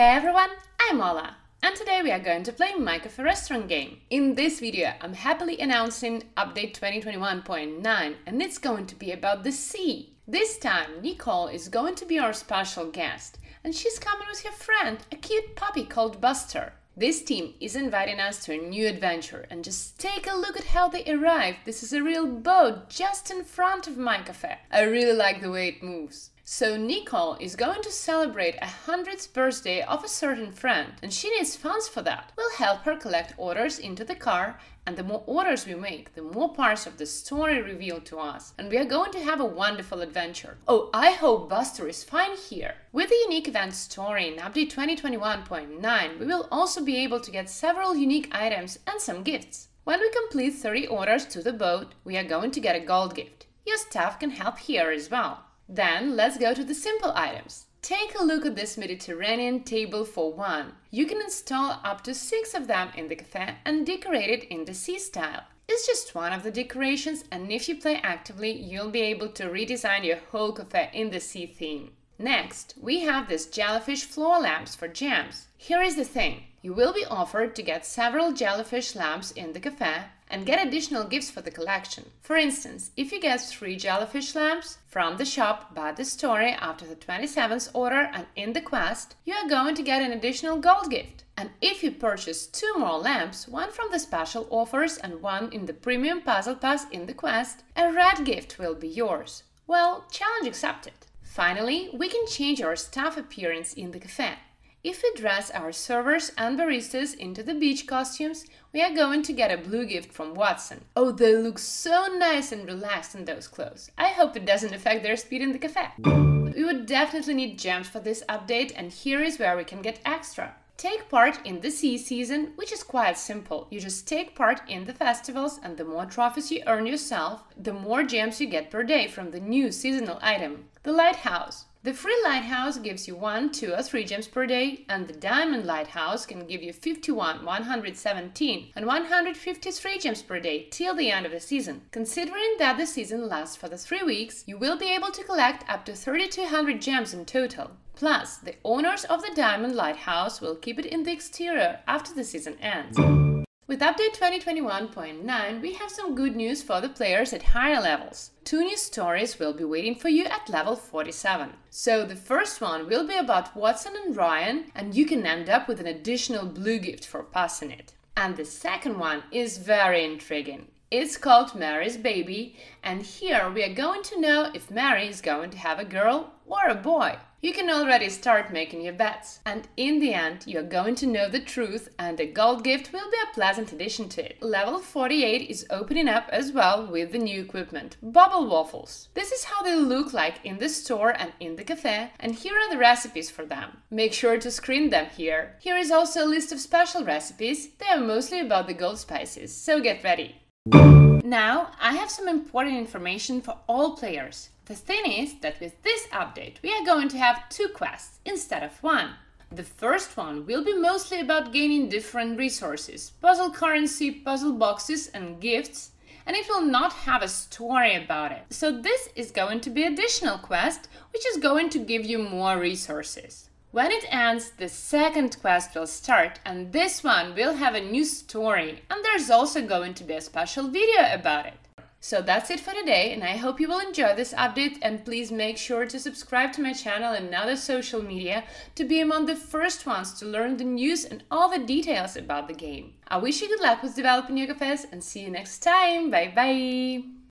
I'm Ola, and today we are going to play MyCafe restaurant game. In this video, I'm happily announcing update 2021.9 and it's going to be about the sea. This time, Nicole is going to be our special guest and she's coming with her friend, a cute puppy called Buster. This team is inviting us to a new adventure and just take a look at how they arrived. This is a real boat just in front of MyCafe. I really like the way it moves. So Nicole is going to celebrate a hundredth birthday of a certain friend, and she needs funds for that. We'll help her collect orders into the car, and the more orders we make, the more parts of the story revealed to us, and we are going to have a wonderful adventure. Oh, I hope Buster is fine here. With the unique event story in update 2021.9, we will also be able to get several unique items and some gifts. When we complete 30 orders to the boat, we are going to get a gold gift. Your staff can help here as well. Then let's go to the simple items. Take a look at this Mediterranean table for one. You can install up to six of them in the cafe and decorate it in the sea style. It's just one of the decorations and if you play actively, you'll be able to redesign your whole cafe in the sea theme. Next, we have these jellyfish floor lamps for jams. Here is the thing, you will be offered to get several jellyfish lamps in the cafe and get additional gifts for the collection. For instance, if you get 3 jellyfish lamps from the shop by the story after the 27th order and in the quest, you are going to get an additional gold gift. And if you purchase two more lamps, one from the special offers and one in the premium puzzle pass in the quest, a red gift will be yours. Well, challenge accepted. Finally, we can change our staff appearance in the cafe. If we dress our servers and baristas into the beach costumes, we are going to get a blue gift from Watson. Oh, they look so nice and relaxed in those clothes. I hope it doesn't affect their speed in the cafe. We would definitely need gems for this update and here is where we can get extra. Take part in the sea season, which is quite simple. You just take part in the festivals, and the more trophies you earn yourself, the more gems you get per day from the new seasonal item, the lighthouse. The free lighthouse gives you 1, 2 or 3 gems per day, and the diamond lighthouse can give you 51, 117 and 153 gems per day till the end of the season. Considering that the season lasts for the 3 weeks, you will be able to collect up to 3200 gems in total. Plus, the owners of the diamond lighthouse will keep it in the exterior after the season ends. With update 2021.9, we have some good news for the players at higher levels. Two new stories will be waiting for you at level 47. So the first one will be about Watson and Ryan, and you can end up with an additional blue gift for passing it. And the second one is very intriguing. It's called Mary's Baby, and here we are going to know if Mary is going to have a girl or a boy. You can already start making your bets, and in the end, you are going to know the truth, and the gold gift will be a pleasant addition to it. Level 48 is opening up as well with the new equipment, bubble waffles. This is how they look like in the store and in the cafe, and here are the recipes for them. Make sure to screen them here. Here is also a list of special recipes, they are mostly about the gold spices, so get ready. Now, I have some important information for all players. The thing is that with this update, we are going to have two quests instead of one. The first one will be mostly about gaining different resources, puzzle currency, puzzle boxes and gifts, and it will not have a story about it. So this is going to be additional quest, which is going to give you more resources. When it ends, the second quest will start, and this one will have a new story, and there's also going to be a special video about it. So that's it for today, and I hope you will enjoy this update. And please make sure to subscribe to my channel and other social media to be among the first ones to learn the news and all the details about the game. I wish you good luck with developing your cafes, and see you next time. Bye bye!